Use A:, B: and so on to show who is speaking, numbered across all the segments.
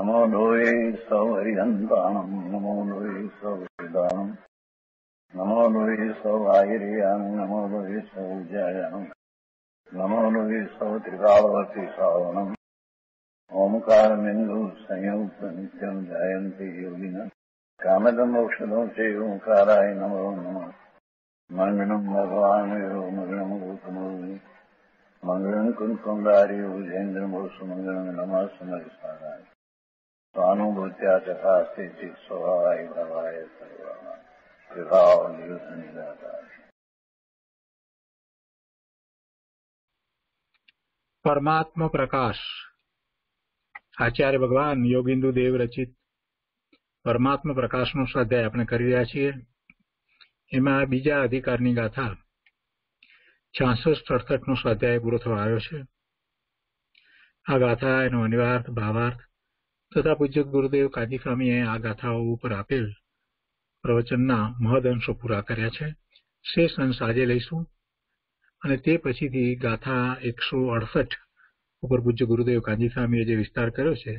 A: नमो लोये सौहरिहन्ताणम् नमो लोये सौहृदानम् नमो लोये सौभागिर्याम् नमो लोये सौज्यायाम् नमो लोये सौत्रिकालवती सावनम्। ओङ्कारमिन्दु संयुक्त नित्यम् जायन्ति योगिनः। कामदम् औषधम् च ओङ्काराय नमो नमः। मङ्गलम् भगवान् यो मङ्गलम् गौतमोनि मङ्गलम् कुन्कुन्दारि भुजेन्द्रमोसु मङ्गलम् नमः समरिसाराय स्वानुभूत्या चकास्ते चित् स्वभावाय भवाय सर्वाः विभाव निदाता
B: પરમાત્મ પ્રકાશ આચાર્ય ભગવાન યોગિંદુ દેવ રચિત પરમાત્મ પ્રકાશનો સ્વાધ્યાય આપણે કરી રહ્યા છીએ એમાં બીજા અધિકારની ગાથા છાસઠ અડસઠ નો સ્વાધ્યાય પૂરો થવા આવ્યો છે આ ગાથા એનો અનિવાર્થ ભાવાર્થ તથા પૂજ્ય ગુરુદેવ કાજીસ્વામીએ આ ગાથાઓ ઉપર આપેલ પ્રવચનના મહદ અંશો પૂરા કર્યા છે શેષ અંશ આજે લઈશું અને તે પછીથી ગાથા એકસો અડસઠ ઉપર પૂજ્ય ગુરુદેવ કાજીસ્વામીએ જે વિસ્તાર કર્યો છે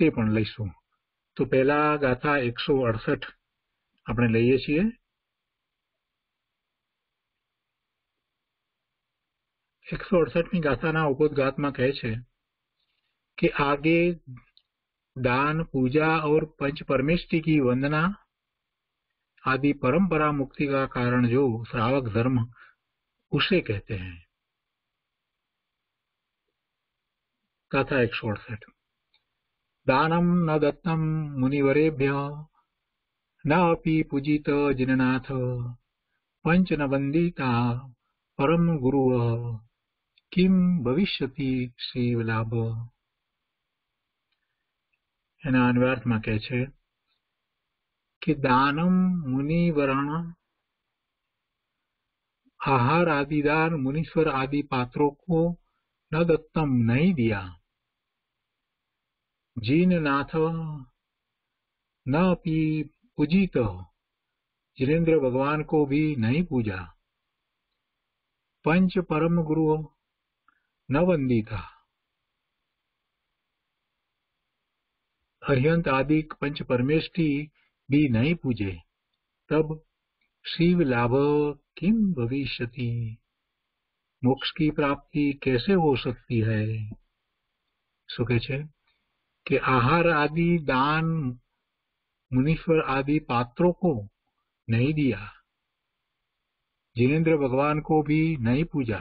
B: તે પણ લઈશું તો પહેલા ગાથા એકસો અડસઠ આપણે લઈએ છીએ એકસો અડસઠની ગાથાના ઉપોદઘાતમાં કહે છે કે આગે दान, पूजा और पंच परमेष्टि की वंदना आदि परंपरा मुक्ति का कारण जो श्रावक धर्म उसे कहते हैं। कथा एक सौ अड़सठ दानम न दत्तम मुनिवरेभ्य न अपि पूजित जिननाथ पंच न वंदिता परम गुरु किम भविष्यति शिव लाभ એના અન્વયાર્થમાં કહે છે કે દાનમ मुनिवरण आहार आदि दान मुनीश्वर आदि पात्रों को न दत्तम नहीं दिया जीन नाथ न अपनी पूजित जिनेन्द्र भगवान को भी नहीं पूजा पंच परम गुरु न वंदिता हरिहंत आदि पंच परमेष्टि भी नहीं पूजे। तब शिव लाभ किम भविष्यति? मोक्ष की प्राप्ति कैसे हो सकती है? सुखे कि आहार आदि, दान मुनीश्वर आदि पात्रों को नहीं दिया। जिनेन्द्र भगवान को भी नहीं पूजा।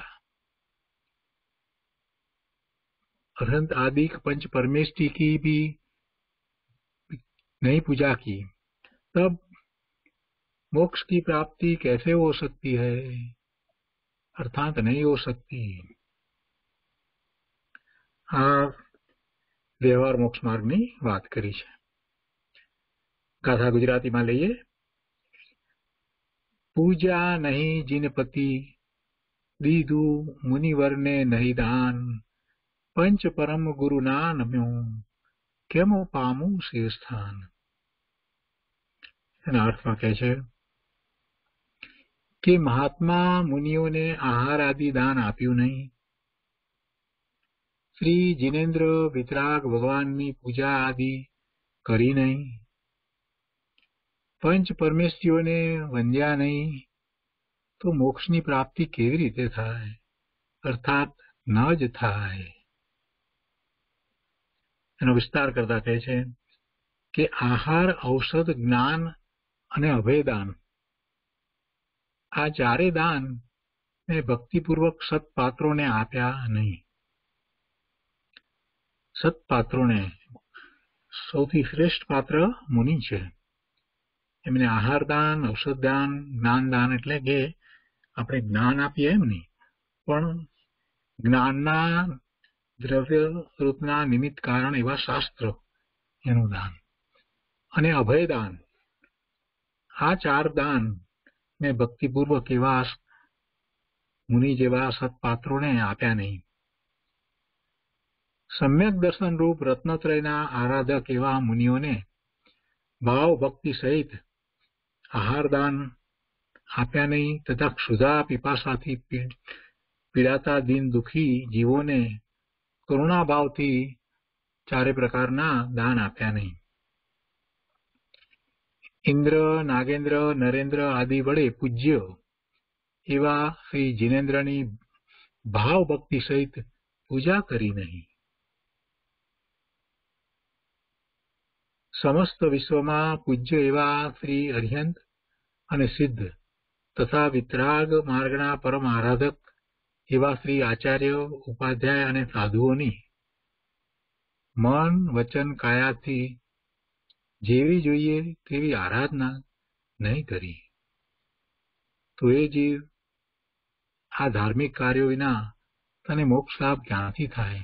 B: अरहंत आदि पंच परमेष्टि की भी नहीं पूजा की तब मोक्ष की प्राप्ति कैसे हो सकती है अर्थात नहीं हो सकती આ વ્યવહાર મોક્ષ માર્ગની વાત કરી છે ગાથા ગુજરાતીમાં લઈએ પૂજા નહીં જીન પતિ દીધું મુનિવરને નહીં દાન પંચ પરમ ગુરુ ના નમ્યો કેમ પામું શિવ સ્થાન એના અર્થમાં કહે છે કે મહાત્મા મુનિઓને આહાર આદિ દાન આપ્યું નહીં. શ્રી જીનેન્દ્ર વિતરાગ ભગવાનની પૂજા આદિ કરી નહીં. પંચ પરમેશ્વરીઓને વંદ્યા નહીં તો મોક્ષની પ્રાપ્તિ કેવી રીતે થાય? અર્થાત ન જ થાય. એનો વિસ્તાર કરતા કહે છે કે આહાર ઔષધ જ્ઞાન અને અભયદાન. આ ચારે દાન મેં ભક્તિપૂર્વક સત્પાત્રોને આપ્યા નહીં. સત્પાત્રોને સૌથી શ્રેષ્ઠ પાત્ર મુનિ છે. એમને આહારદાન ઔષધદાન જ્ઞાનદાન એટલે કે આપણે જ્ઞાન આપીએ એમ નહીં, પણ જ્ઞાનના દ્રવ્ય રૂપના નિમિત્ત કારણ એવા શાસ્ત્ર એનું દાન. અને અભયદાન. આ ચાર દાન મેં ભક્તિપૂર્વક એવા મુનિ જેવા સત્પાત્રોને આપ્યા નહીં સમ્યક દર્શન રૂપ રત્નત્રયના આરાધક એવા મુનિઓને ભાવ ભક્તિ સહિત આહારદાન આપ્યા નહીં તથા ક્ષુધા પીપાસાથી પીડાતા દિન દુખી જીવોને કરુણા ભાવથી ચારે પ્રકારના દાન આપ્યા નહીં ઇન્દ્ર, નાગેન્દ્ર, નરેન્દ્ર આદિ વડે પૂજ્ય એવા શ્રી જીનેન્દ્રની ભાવ ભક્તિ સહિત પૂજા કરી નહીં. સમસ્ત વિશ્વમાં પૂજ્ય એવા શ્રી અરિહંત અને સિદ્ધ તથા વિતરાગ માર્ગના પરમ આરાધક એવા શ્રી આચાર્ય, ઉપાધ્યાય અને સાધુઓની મન વચન કાયાથી જેવી જોઈએ તેવી આરાધના નહીં કરી. તો એ જીવ આ ધાર્મિક કાર્યો વિના તને મોક્ષ લાભ ક્યાંથી થાય?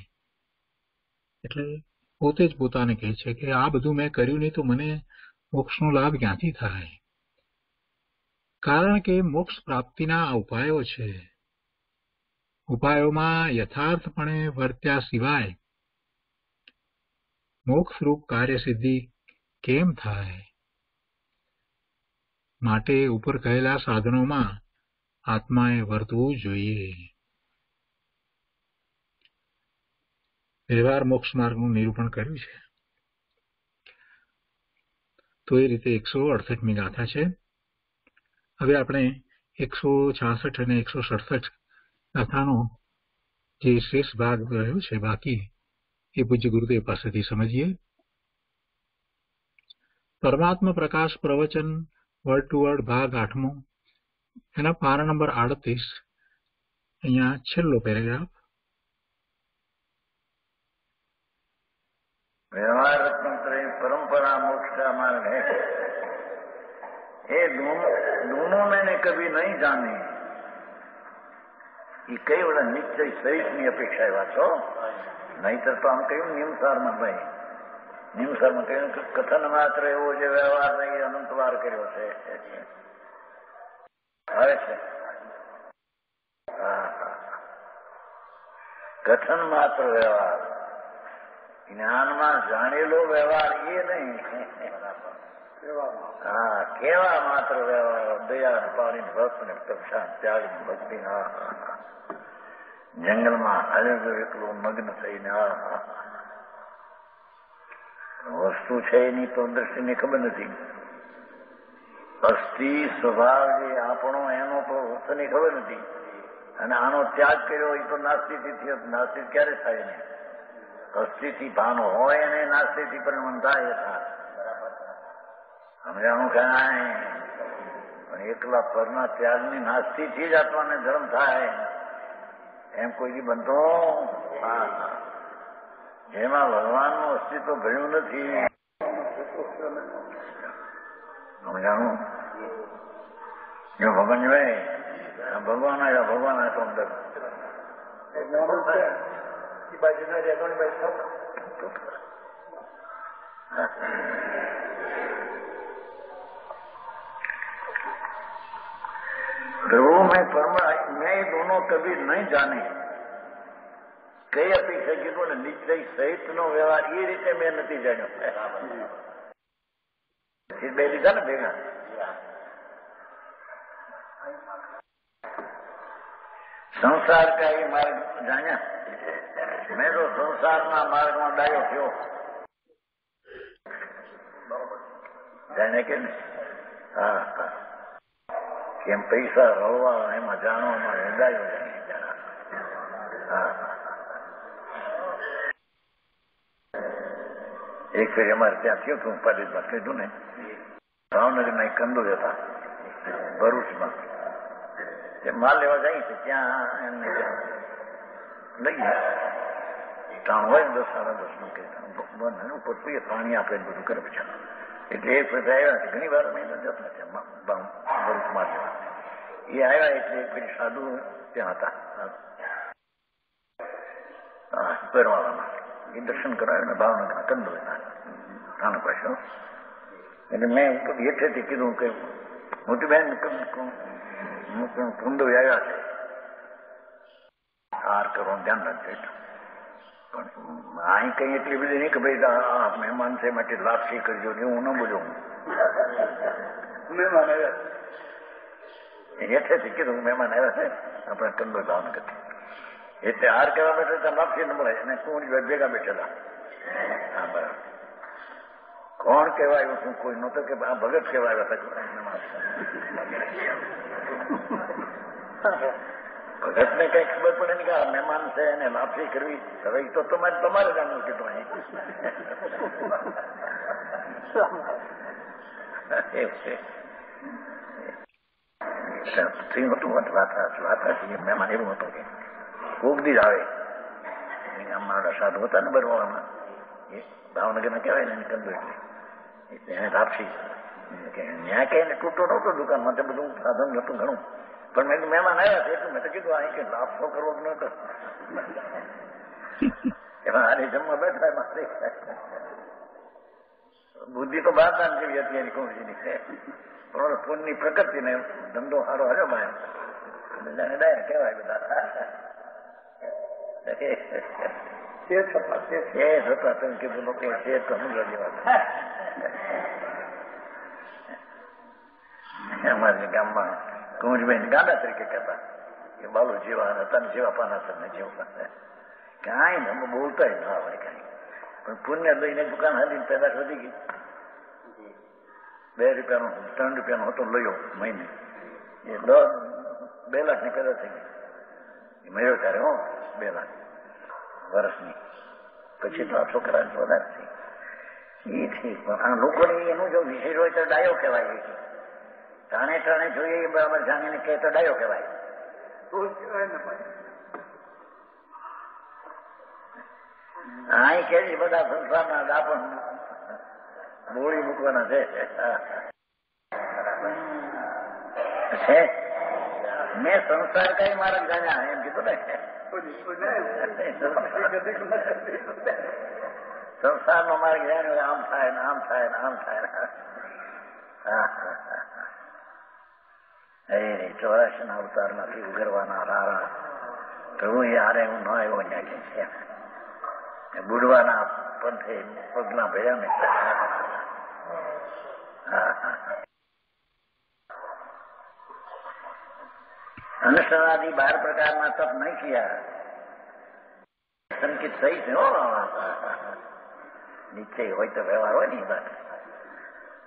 B: એટલે પોતે જ પોતાને કહે છે કે આ બધું મેં કર્યું નહીં તો મને મોક્ષનો લાભ ક્યાંથી થાય? કારણ કે મોક્ષ પ્રાપ્તિના ઉપાયો છે. ઉપાયોમાં યથાર્થપણે વર્ત્યા સિવાય મોક્ષરૂપ કાર્ય સિદ્ધિ કેમ થાય? માટે ઉપર કહેલા સાધનોમાં આત્માએ વર્તવું જોઈએ. વ્યવહાર મોક્ષ માર્ગનું નિરૂપણ કર્યું છે. તો એ રીતે એકસો અડસઠમી ગાથા છે. હવે આપણે એકસો છાસઠ અને એકસો સડસઠ ગાથાનો જે શેષ ભાગ રહ્યો છે બાકી, એ પૂજ્ય ગુરુદેવ પાસેથી સમજીએ. પરમાત્મા પ્રકાશ પ્રવચન વર્ડ ટુ વર્ડ ભાગ આઠમો એના પારા નંબર આડત્રીસ અહીંયા છેલ્લો પેરેગ્રાફ
A: व्यवहार तंत्र परंपरा मोक्ष का मार्ग है ये दोनों दोनों मैंने कभी नहीं जाने ये कई बड़ा निश्चय सहित ની અપેક્ષા વાંચો નહીતર તો આમ કહ્યું નિયમસારમાં ભાઈ નિયમસારમાં કહ્યું કે કથન માત્ર એવો જે વ્યવહાર નહીં અનંતવાર કર્યો છે આવે છે હા હા કથન માત્ર વ્યવહાર જ્ઞાનમાં જાણેલો વ્યવહાર એ નહીં હા કેવા માત્ર વ્યવહાર દયા પાણી ભક્ત ને તપસા ત્યાગ ભક્તિ હા જંગલમાં હાલ્યો એકલું મગ્ન થઈને હા વસ્તુ છે એની તો દ્રષ્ટિને ખબર નથી. અસ્થિ સ્વભાવ જે આપણો, એનો તો વસ્તુને ખબર નથી. અને આનો ત્યાગ કર્યો એ તો નાસ્તિથી નાસ્તિક ક્યારે થાય ને અસ્થિથી ભાન હોય અને નાસ્તિથી પરિણામ થાય સમજાણું કાંઈ પણ એકલા પરના ત્યાગની નાસ્તિથી જ આત્માને ધર્મ થાય. એમ કોઈ બનતો? જેમાં ભગવાનનું અસ્તિત્વ ભર્યું નથી સમજાણું જો ભગવાન જોઈ ભગવાન આવ્યા ભગવાન આવ્યો અંદર બાજુના રહેવાની બાજુ प्रभु मैं परम मैं ये दोनों कभी नहीं जाने કઈ અપેક્ષા કીધું ને નિશ્ચય સહિત નો વ્યવહાર એ રીતે મેં નથી જાણ્યો બે લીધા ને ભેગા સંસાર કા એ માર્ગ જાણ્યા મેં તો સંસારના માર્ગમાં ડાયો થયો જાણે કે હા હા કેમ પૈસા રળવા એમાં જાણવામાં હૃદયો હા એક ફેરી અમારે ત્યાં થયું હતું ઉપાધિમાં કીધું ને ભાવનગરના એક કંદોજ હતા ભરૂચમાં તે માલ લેવા જાય છે ત્યાં એમને લઈ ગયા ટાણ હોય ને દસ સાડા દસ નું કે ઉપર પીએ પાણી આપે બધું કરે પછી એટલે એક પછી આવ્યા છે ઘણી વાર મહિના જતા ત્યાં ભરૂચમાં લેવા એ આવ્યા એટલે એક ફેરી સાધુ ત્યાં હતા પરવાળામાં એ દર્શન કરાવ્યું ને ભાવનગર કંદોના સ્થાનક પાછો એટલે મેં હેઠેથી કીધું કે મોટી બહેન કુંડો આવ્યા છે હાર કરવાનું ધ્યાન રાખજો પણ અહીં કઈ એટલી બધી નહીં કે ભાઈ આ મહેમાન છે માટે લાપસી કરજો ને હું ન બોલું મહેમાન આવ્યા હેઠેથી કીધું મહેમાન આવ્યા છે આપણે કંદો ભાવનગર એટલે હાર કરવા બેઠા લાપસી ન મળે અને કુંડી ભેગા બેઠેલા હા બરાબર કોણ કહેવાયું શું કોઈ નહોતો કે આ ભગત કહેવાયો ભગત ને કઈ ખબર પડે ને કે આ મહેમાન છે એને માફી કરવી હવે તો તમારે તમારે જાણવું કીધું અહીં એવું છે થયું હતું વાત વાત હતી મહેમાન એવું હતું કે કોક દી આવે અમારા સાધુ હતા ને બરવાળામાં એ ભાવનગરના કહેવાય ને કંદુ એટલે એને રાપસી ત્યાં કે એને તૂટો નહોતો દુકાનમાં તે બધું સાધન નહોતું ઘણું પણ મેં મહેમાન આવ્યા છે એટલે મેં તો કીધું અહીં કે લાભ તો કરવો જ નહોતો એમાં આને જમવા બેઠા મારે બુદ્ધિ તો બહાર જેવી હતી એની કોમજીની છે પણ ફોનની પ્રકૃતિને ધંધો સારો હાર્યો બહાર બધાને ડાયર કહેવાય બધા
C: તે છતાં તે
A: એ હતા તમે કીધું લોકો છે તો સમજો જેવા અમારા ગામમાં કુંજભાઈ ગાડા તરીકે કહેતા કે બાલુ જેવા હતા ને જેવા પાના સર ને જેવા કાંઈ ને અમે બોલતા ના આવડે કાંઈ પણ પુણ્ય લઈને દુકાન હાલીને પેદાશ વધી ગઈ બે રૂપિયાનો ત્રણ રૂપિયાનો હતો લયો મહિને એ દસ બે લાખ ની પેદા થઈ ગઈ એ મળ્યો ત્યારે હો બે લાખ વર્ષની. પછી તો આ છોકરા વધારે એ ઠીક પણ લોકોને એનું જો વિશેષ હોય તો ડાયો કહેવાય છે ટાણે ટાણે જોઈએ એ બરાબર જાણીને કહે તો ડાયો કહેવાય. કે બધા સંસારના દાપણ બોળી મૂકવાના છે. મેં સંસાર કઈ મારા જાણ્યા એમ કીધું ને. સંસારનો માર્ગ જાણ્યો આમ થાય ને આમ થાય ને આમ થાય ને હા, હા, હા. એ ચોરાશીના અવતારમાંથી ઉઘરવાના રારા પ્રભુ યારે હું ન આવ્યો ત્યાં કે છે બુડવાના પંથે પગલા ભર્યા ને અનુસરણાદી બાર પ્રકારના તપ નહીં કિયા સંકિત સહી છે હો નિશ્ચય હોય તો વ્યવહાર હોય ને એ વાત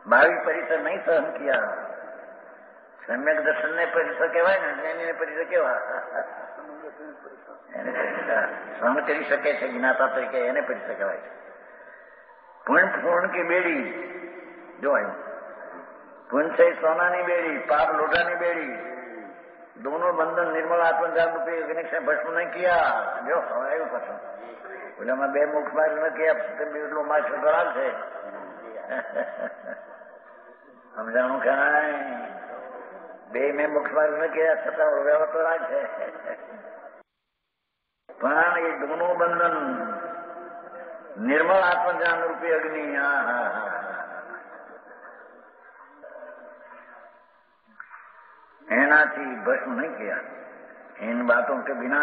A: બાવી પરિસર નહીં સહન કિયા સમ્યક દર્શન ને પરિસર કહેવાય ને જ્ઞાની ને પરિસર કેવા એને પરિસર સહન કરી શકે છે જ્ઞાતા તરીકે એને પરિસર કહેવાય છે પૂર્ણ પૂર્ણ की બેડી જો આવ્યું પૂર્ણ છે સોનાની બેડી પાપ લોટાની બેડી दोनों बंधन निर्मल आत्मज्ञान रूपी अग्नि से भस्म नहीं किया जो આવ્યું પાછું ઓલામાં બે મુખ માર ન કિયા એટલો માછો કરાલ છે સમજાણું કાંઈ બે મેં મુખ માર ન કિયા છતાં વ્યવહાર તો રાજ છે પણ એ દોનો બંધન निर्मल आत्मज्ञान रूपी अग्नि हाँ हाँ हाँ एनाथी भस्म नहीं किया इन बातों के बिना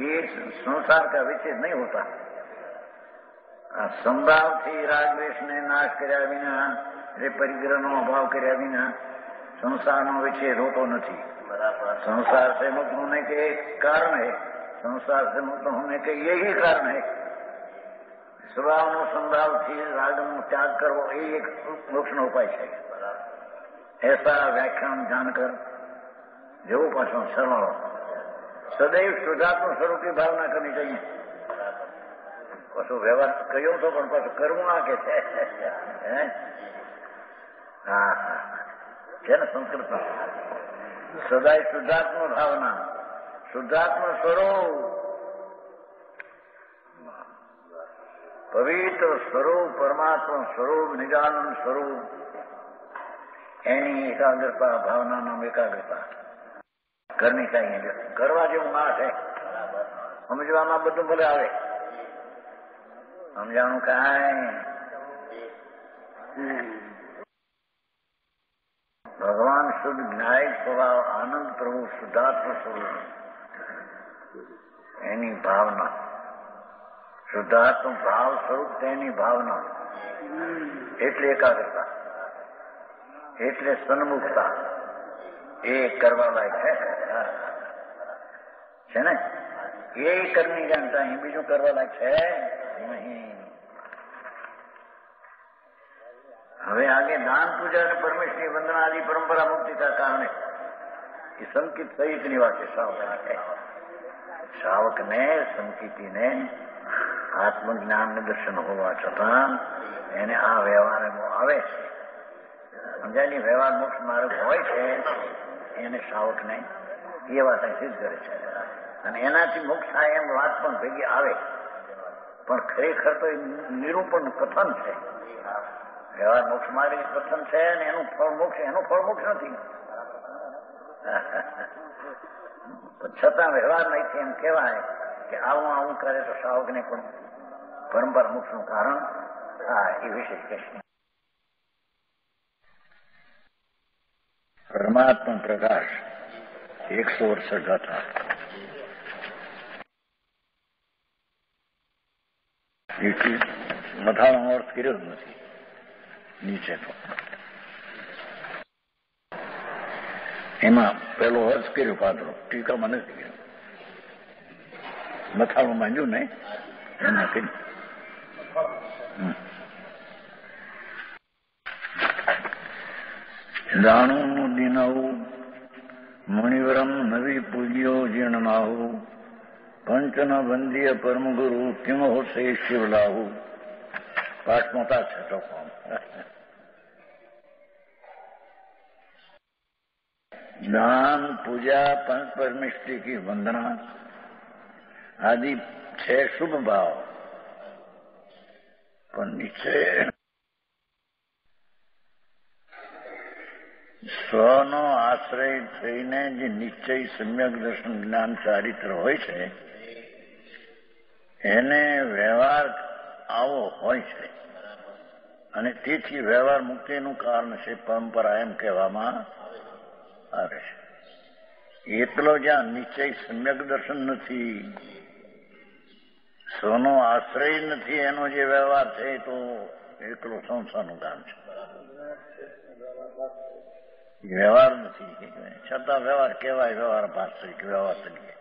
A: ये संसार का विच्छेद नहीं होता આ સંભાવથી રાગદ્વેષને નાશ કર્યા વિના એ પરિગ્રહનો અભાવ કર્યા વિના संसार विच्छेद होतो નથી संसार से मुक्त होने के एक कारण है संसार से मुक्त होने के यही कारण है સ્વભાવનો સંભાવથી રાગનો ત્યાગ કરવો એ એક મોક્ષનો ઉપાય છે ऐसा व्याख्यान जानकर જેવું પાછો સરવાળો સદૈવ શુદ્ધાત્મ સ્વરૂપની ભાવના કરવી જોઈએ પાછું વ્યવહાર કહ્યું તો પણ પાછું કરવું ના કે છે હે? હા હા છે ને સંસ્કૃતમાં સદાય શુદ્ધાત્મ ભાવના શુદ્ધાત્મ સ્વરૂપ પવિત્ર સ્વરૂપ પરમાત્મા સ્વરૂપ નિજાનંદ સ્વરૂપ એની એકાગ્રતા ભાવનાનો એકાગ્રતા ઘરની કઈ કરવા જેવું ના છે સમજવામાં બધું ભલે આવે સમજાણું કાંઈ ભગવાન શુદ્ધ ન્યાય સ્વભાવ આનંદ પ્રભુ શુદ્ધાત્મ સ્વરૂપ એની ભાવના શુદ્ધાત્મ ભાવ સ્વરૂપ તેની ભાવના એટલે એકાગ્રતા એટલે સન્મુખતા એ કરવામાં છે છે ને એ કરવી જાણતા અહીં બીજું કરવાના છે નહીં હવે આગે દાન પૂજા અને પરમેશ્વરની વંદના આદિ પરંપરા મુક્તિના કારણે એ સંકિત સહિતની વાત છે શ્રાવકના છે શ્રાવકને સંકિતિને આત્મજ્ઞાનને દર્શન હોવા છતાં એને આ વ્યવહારમાં આવે છે સમજાય વ્યવહાર મોક્ષ માર્ગ હોય છે એને શ્રાવકને એ વાત અહીંથી જ કરે છે. અને એનાથી મુક્ત થાય એમ વાત પણ ભેગી આવે. પણ ખરેખર તો એ નિરૂપણ કથન છે. વ્યવહાર મોક્ષ માર્ગ કથન છે અને એનું ફળ મોક્ષ, એનું ફળ મોક્ષ નથી. છતાં વ્યવહાર નહીં એમ કહેવાય કે આવું આવું કરે તો શ્રાવકને પણ પરંપરા મોક્ષનું કારણ હા એ વિશેષ કહેશે પરમાત્મા પ્રકાશ એકસો વર્ષ ગાથા એટલી મથાળાનો અર્થ કર્યો જ નથી નીચે તો એમાં પેલો અર્થ કર્યો પાત્રો ટીકામાં નથી કર્યો મથાળું માંડ્યું ને એમાં દાણું દિનવું મુનિવરમ નવી પૂજ્યો જીર્ણનાહુ પંચન વંદ્ય પરમ ગુરુ કિમ હો સે શિવલાહુ પાઠ મોટા છે તો દાન પૂજા પંચ પરમિષ્ટિ की वंदना आदि છે શુભ ભાવ પણ નીચે સ્વનો આશ્રય થઈને જે નિશ્ચય, સમ્યક દર્શન, જ્ઞાન, ચારિત્ર હોય છે, એને વ્યવહાર આવો હોય છે. અને તેથી વ્યવહાર મુક્તિનું કારણ છે, પરંપરા એમ કહેવામાં આવે છે. એટલો જ્યાં નિશ્ચય, સમ્યક દર્શન નથી. સ્વનો આશ્રય નથી, એનો જે વ્યવહાર છે તો એકલો સંસારનું કામ છે. વ્યવહાર નથી છતાં વ્યવહાર કહેવાય, વ્યવહાર ભાષ વ્યવહાર તરીકે.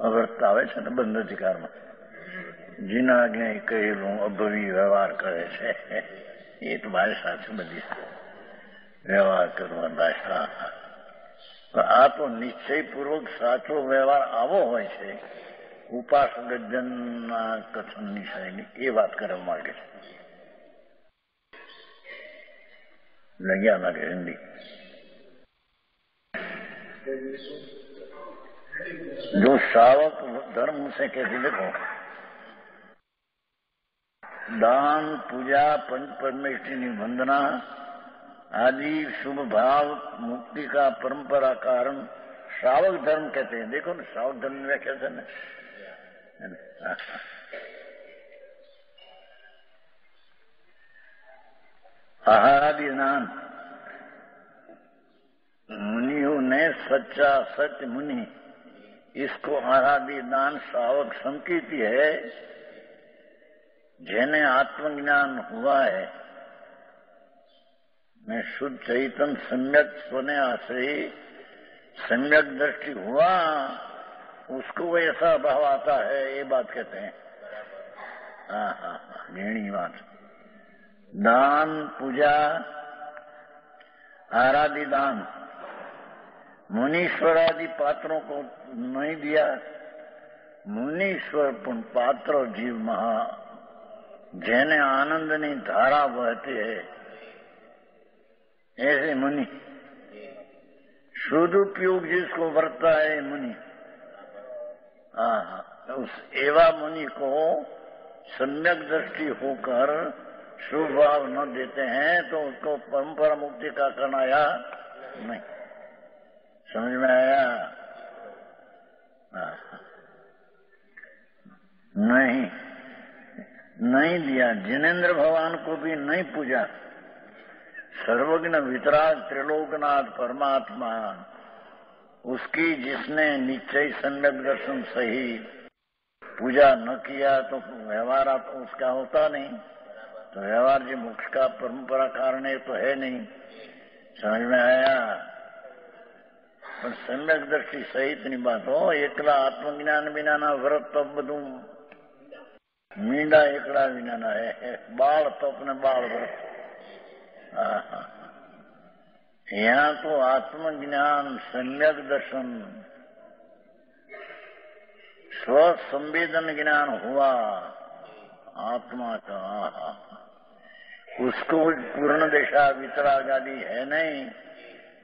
A: અવર્તતા આવે છે ને બંધ અધિકારમાં. જીના આજ્ઞા કહેલું અભવી વ્યવહાર કરે છે. એ તો ભાષા છે બધી. વ્યવહાર કરવા ભાષા આ તો નિશ્ચયપૂર્વક સાચો વ્યવહાર આવો હોય છે. ઉપાસ ગજનના કથનની શૈલી એ વાત કરવા માંગે છે. लगे हिंदी जो सावक धर्म से कहते देखो दान पूजा पंच परमेश्वरी वंदना आदि शुभ भाव, मुक्ति का परंपरा कारण श्रावक धर्म कहते हैं। देखो ना श्रावक धर्म में कहते हैं? आदिनाथ मुनियों ने सच्चा सच मुनि, इसको आराधिदान सावक संकीर्ति है, जिन्हें आत्मज्ञान हुआ है। मैं शुद्ध चैतन सम्यक सोने आश्रय सम्यक दृष्टि हुआ, उसको ऐसा भाव आता है, ये बात कहते हैं। हाँ हाँ हाँ घृणी बात। दान पूजा आराधि दान मुनीश्वर आदि पात्रों को नहीं दिया मुनीश्वर પણ પાત્ર જીવ મહા જેને આનંદની ધારા વહતી है ऐसे मुनि सदुपयोग जिसको बरता है मुनि हाँ उस एवा मुनि को सम्यक दृष्टि होकर शुभ भाव न देते हैं तो उसको परंपरा मुक्ति का करना आया नहीं। समझ में आया? हाँ। नहीं। नहीं दिया। जिनेन्द्र भगवान को भी नहीं पूजा। सर्वज्ञ वितराग त्रिलोकनाथ परमात्मा, उसकी जिसने निश्चय सम्यक दर्शन सही पूजा न किया तो व्यवहार उसका होता नहीं। तो व्यवहार जी मोक्ष का परंपरा कारण है तो है नहीं समझ में आया પણ સમ્યક દ્રષ્ટિ સહિતની વાત હો એકલા આત્મજ્ઞાન વિનાના વ્રત તો બધું મીંડા એકડા વિનાના હે બાળ તપ ને બાળ વ્રત હા, હા. यहाँ तो आत्मज्ञान सम्यक दर्शन स्व संवेदन ज्ञान हुआ आत्मा का आहा। उसको पूर्ण दिशा वितर आज़ादी है नहीं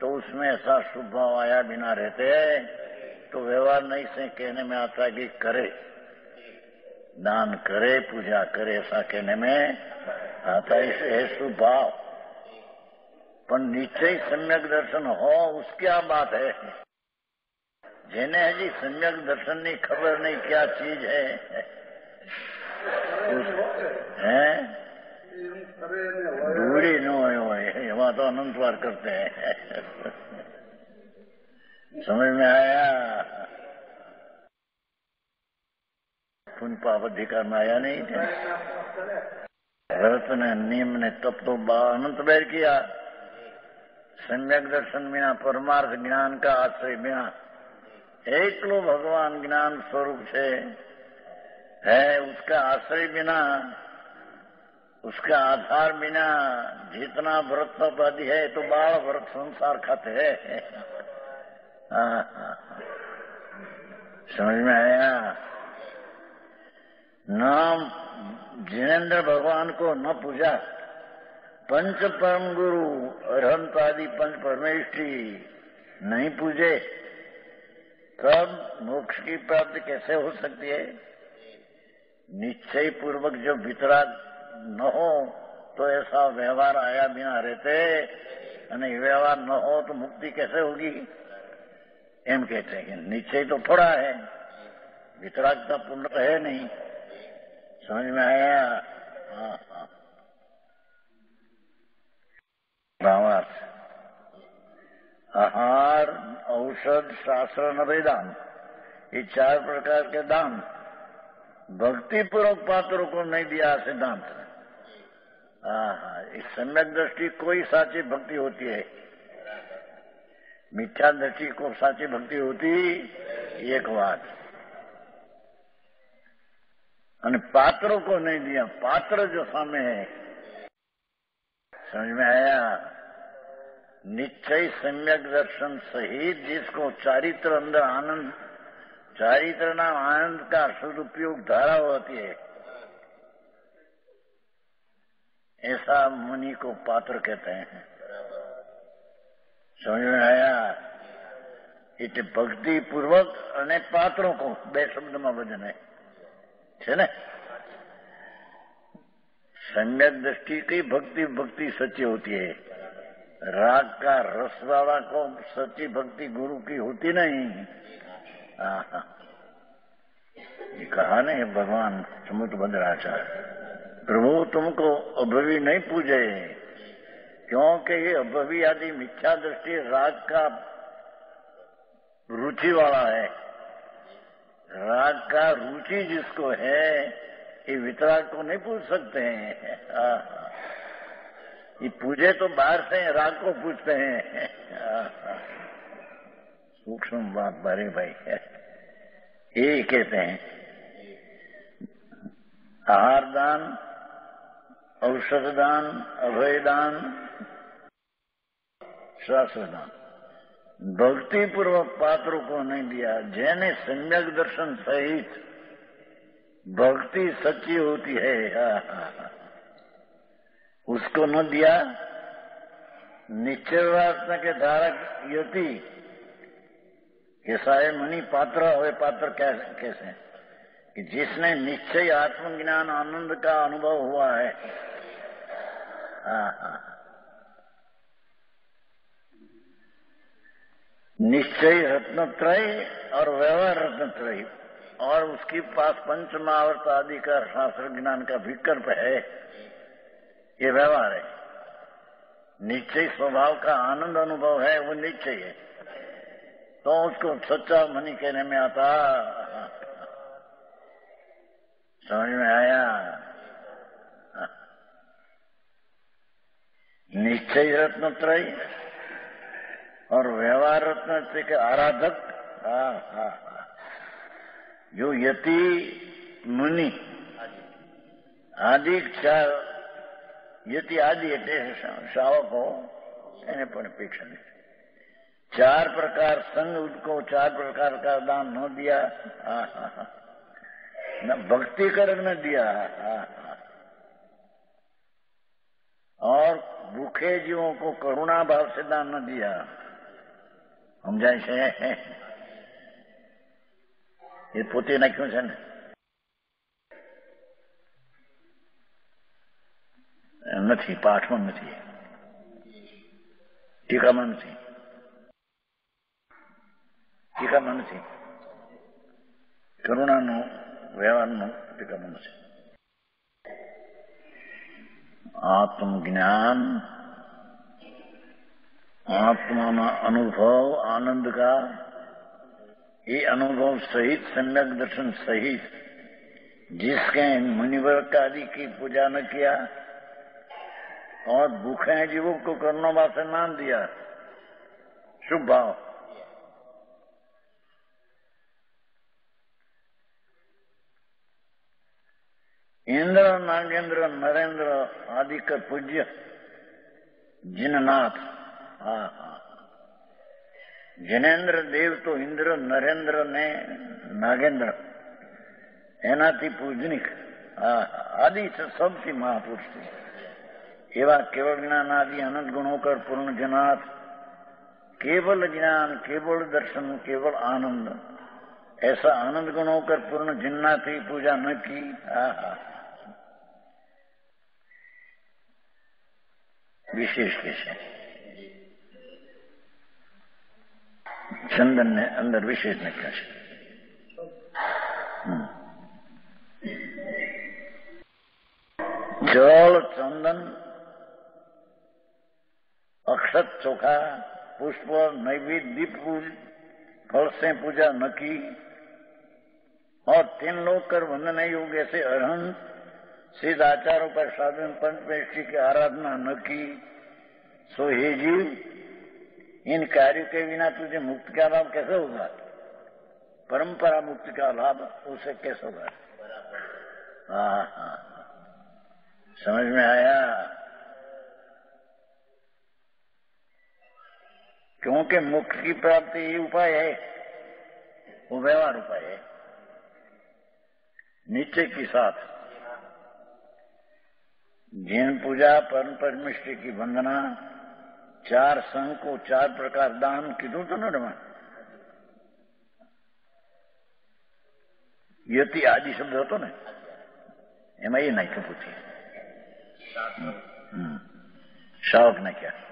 A: तो उसमें ऐसा स्वभाव आया बिना रहते तो व्यवहार नहीं से कहने में आता कि करे। दान करे पूजा करे ऐसा कहने में आता इसे है स्वभाव पर नीचे ही सम्यक दर्शन हो उसकी क्या बात है? जिन्हें जी सम्यक दर्शन नहीं खबर नहीं क्या चीज़ है, है? दूरी नो वहाँ तो अनंत पार करते हैं समझ में आया पुन पाप अधिकार में आया नहीं थे भरत ने ने तब तो अनंत बैर किया सम्यक दर्शन बिना परमार्थ ज्ञान का आश्रय बिना एक लो भगवान ज्ञान स्वरूप से है उसका आश्रय बिना उसका आधार बिना जितना व्रत आदि है तो बाल व्रत संसार खाते है। समझ में आया नाम जिनेन्द्र भगवान को न पूजा, पंच परम गुरु, अरहंत आदि पंच परमेष्ठी नहीं पूजे, तब मोक्ष की प्राप्ति कैसे हो सकती है निश्चय पूर्वक जो वितराग न हो तो ऐसा व्यवहार आया बिना रहते व्यवहार न हो तो मुक्ति कैसे होगी एम कहते हैं नीचे तो थोड़ा है वितरागता पुण्य तो है नहीं समझ में आया भावार्थ आहार औषध शास्त्र नवेदान ये चार प्रकार के दान भक्तिपूर्वक पात्रों को नहीं दिया सिद्धांत ने हाँ हाँ इस सम्यक दृष्टि कोई साची भक्ति होती है मिथ्या दृष्टि को साची भक्ति होती एक बात અને પાત્રો को नहीं दिया पात्र जो सामने है समझ में आया निश्चय सम्यक दर्शन सहित जिसको चारित्र अंदर आनंद चारित्र नाम आनंद का सदुपयोग धारा होती है ऐसा मुनि को पात्र कहते हैं समझ में आया એટલે ભક્તિ પૂર્વક અને પાત્રો કો બે શબ્દમાં વજન है છે ને सम्यक दृष्टि की भक्ति भक्ति सच्ची होती है राग का रस वाला को सच्ची भक्ति गुरु की होती नहीं आहा। ये कहा नहीं भगवान समुद्र भद्राचार्य प्रभु तुमको अभवी नहीं पूजे क्योंकि ये अभवी आदि मिथ्या दृष्टि राग का रुचि वाला है। राग का रुचि जिसको है, ये वितराग को नहीं पूछ सकते हैं। ये पूजे तो बाहर से राग को पूछते हैं। सूक्ष्म बात बारे भाई। ये कहते हैं। आहार दान औषध दान अभय दान शास्त्र दान भक्ति पूर्वक पात्रों को नहीं दिया। जैने सम्यक दर्शन सहित भक्ति सच्ची होती है। हाँ, हाँ, हाँ। उसको न दिया। निश्चय के धारक युति। कैसा है मुनि पात्र हुए पात्र कैसे? कि जिसने निश्चय आत्मज्ञान आनंद का अनुभव हुआ है हाँ हाँ निश्चय रत्नत्रय और व्यवहार रत्नत्रय और उसके पास पंचमावर्त आदि का शास्त्र ज्ञान का विकल्प है, ये व्यवहार है। निश्चय स्वभाव का आनंद अनुभव है, वो निश्चय है। तो उसको सच्चा मनी कहने में आता समझ में आया? निश्चय रत्नत्रय और व्यवहार रत्न के आराधक हाँ हाँ हाँ जो यति मुनि આદિ ચાર યતિ આદि એટલે શ્રાવકો એને પણ अपेक्षा नहीं चार प्रकार संग उनको चार प्रकार का दान न दिया हाँ, हाँ, हाँ। न भक्ति कर न दिया हाँ, हाँ। और भूखे जीवों को करुणा भाव से दान न दिया સમજાય છે એ પોતે નાખ્યું છે ને નથી પાઠમાં નથી ટીકામાં નથી ટીકામાં નથી કરુણાનું વ્યવહારનું ટીકામાં નથી आत्मज्ञान, आत्मा अनुभव, आनंद का, ये अनुभव सहित, सम्यक दर्शन सहित, जिसके मुनिवर आदि की पूजा न किया, और भूखे जीवों को करना वासे मान दिया, शुभ भाव। इंद्र नागेंद्र नरेंद्र आदि का पूज्य जिननाथ हाँ हाँ જિનેન્દ્ર દેવ તો ઇન્દ્ર નરેન્દ્ર ને નાગેન્દ્ર એનાથી પૂજનિક આદિ છે સૌથી મહાપુરુષ છે એવા કેવળ જ્ઞાન આદિ અનંત ગુણોકર પૂર્ણ જનાથ केवल ज्ञान केवल दर्शन केवल आनंद ऐसा आनंद गुणों कर पूर्ण जिन्ना थी पूजा न की विशेष कैसे चंदन ने अंदर विशेष निकाश हम्म। जल, चंदन, अक्षत, चोखा, पुष्प, नैवेद्य पूज, फल से पूजा, नकी, और तीन लोग कर वंदना योग ऐसे अरहंत सिद्ध आचारों पर साधन पंचपेष्टि की आराधना न की, सो हे जीव, इन कार्यों के बिना तुझे मुक्ति का लाभ कैसे होगा? परंपरा मुक्ति का लाभ उसे कैसे होगा? हाँ हाँ समझ में आया? क्योंकि मुक्ति की प्राप्ति ये उपाय है, वो व्यवहार उपाय है। नीचे के साथ जिन पूजा परम परमेश्वर की वंदना ચાર સંકો ચાર પ્રકાર દાન કીધું હતું ને રમણ યતિ આદિ શબ્દ હતો ને એમાં એ નાખ્યું પૂછી શાવક નાખ્યા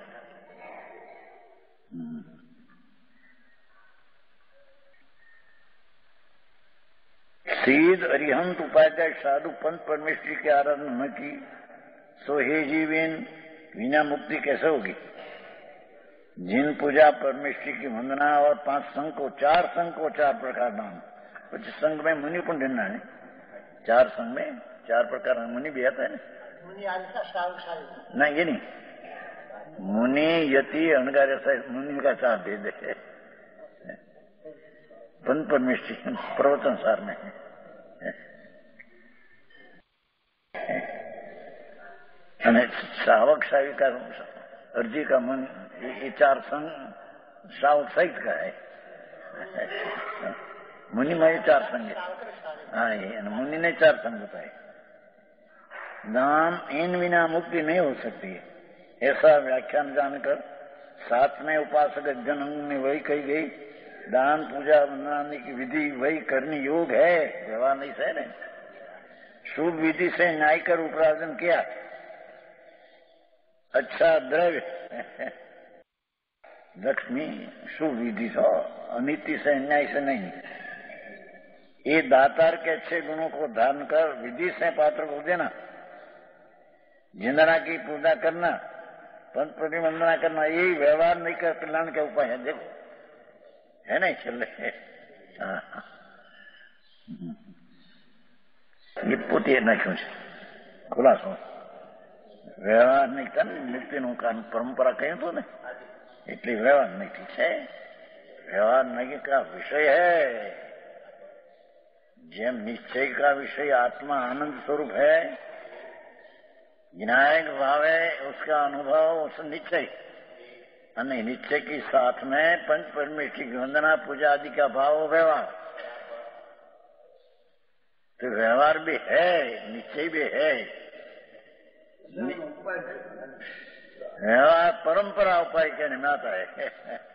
A: सीध अरिहंत उपाध्याय साधु पंत परमेश्वरी की आराधना न की सो हे जीवीन बिना मुक्ति कैसे होगी? जिन पूजा परमेश्वरी की वंदना और पाँच संघ को चार संघ को चार प्रकार नाम। कुछ संघ में मुनि को ढिलना है? चार संघ में चार प्रकार मुनि भी आता है ना? नहीं ये नहीं। मुनि यति अणगार मुनि का चार भेद है। पंत परमेश्वरी प्रवचन सार में અને શ્રાવક શાવિકા अर्जी का मन ये चार संघ श्रावक सहित का है मुनि में ये चार संघ है हाँ ये मुनि ने चार संघ बताए दान इन बिना मुक्ति नहीं हो सकती है ऐसा व्याख्यान जानकर साथ में उपासक जन में वही कही गई दान पूजा बनाने की विधि वही करनी योग है व्यवहार नहीं सह रहे शुभ विधि से न्याय कर उपार्जन किया अच्छा द्रव्य लक्ष्मी शुभ विधि से अनिति से अन्याय से नहीं ये दातार के अच्छे गुणों को धारण कर विधि से पात्र को देना जिंदना की पूजा करना पंच प्रतिवंदना करना यही व्यवहार नहीं कर कल्याण के उपाय है देखो है नहीं चल रहे ये પોતે નાખ્યું છે ખુલાસો વ્યવહાર નહીં કરે મુક્તિનું કાન પરંપરા કહ્યું હતું ને એટલે વ્યવહાર નહીં ઠીક છે व्यवहार नहीं का विषय है जेम निश्चय का विषय आत्मा आनंद स्वरूप है विनायक भावे उसका अनुभव उस निश्चय અને निश्चय की साथ में पंच परमेश्वरी की वंदना पूजा आदि का भाव व्यवहार तो व्यवहार भी है निश्चय भी है व्यवहार परंपरा उपाय के निमित्त आता है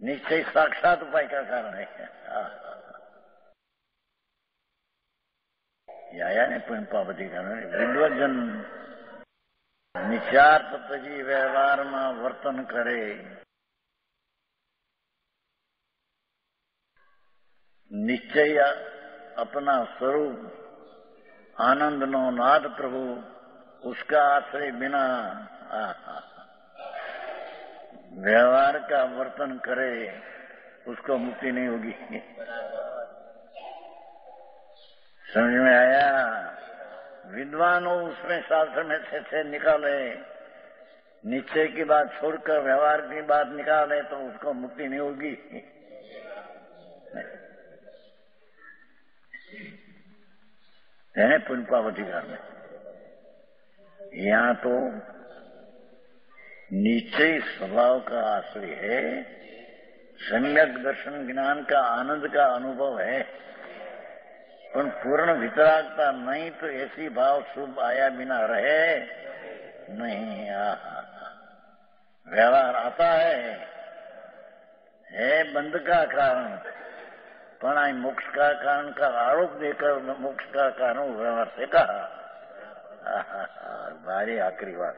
A: निश्चय साक्षात उपाय का कारण है हाँ। યાયાને પણ પાપતિ કારણ વિદ્વજન નિચાર તત્વજી વ્યવહારમાં વર્તન કરે નિશ્ચય अपना स्वरूप आनंद नो नाद प्रभु उसका आश्रय बिना व्यवहार का वर्तन करे उसको मुक्ति नहीं होगी। समझ में आया? विद्वानों उसमें शास्त्र में से, से निकाले निश्चय की बात छोड़कर व्यवहार की बात निकाले तो उसको मुक्ति नहीं होगी। है पुष्पावती घर में। या तो नीचे स्वभाव का आश्रय है। सम्यक दर्शन ज्ञान का आनंद का अनुभव है। पर पूर्ण वितरागता नहीं तो ऐसी भाव शुभ आया बिना रहे नहीं। आ व्यवहार आता है। है बंद का कारण। पर आई मोक्ष का कारण का आरोप देकर मोक्ष का कारण व्यवहार से कहा। भारी आखिरी बात।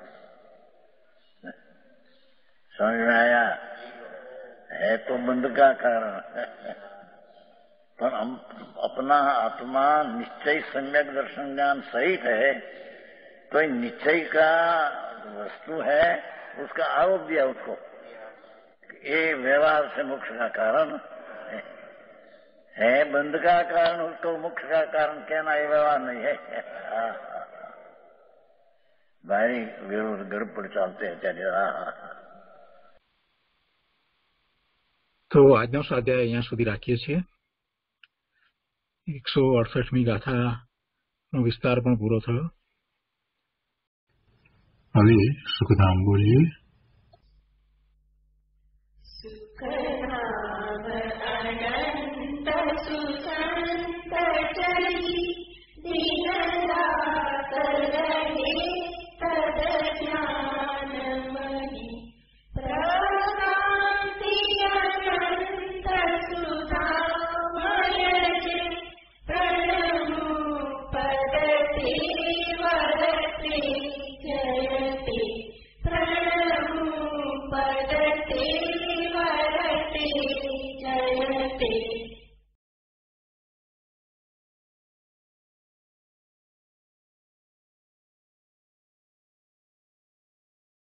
A: समझ में आया? है तो बंद का कारण। पर हम अपना आत्मा निश्चय सम्यक दर्शन ज्ञान सहित है तो निश्चय का वस्तु है उसका आरोप दिया उसको। ये व्यवहार से मोक्ष का कारण है, है बंद का कारण उसको मोक्ष का कारण कहना ये व्यवहार नहीं है। ભાઈ વિરુદ્ધ ગર્भ પણ અત્યારે
B: તો આજનો સ્વાધ્યાય અહીંયા સુધી રાખીએ છીએ. એકસો અડસઠમી ગાથાનો વિસ્તાર પણ પૂરો થયો. હવે સુખધામ બોલીએ.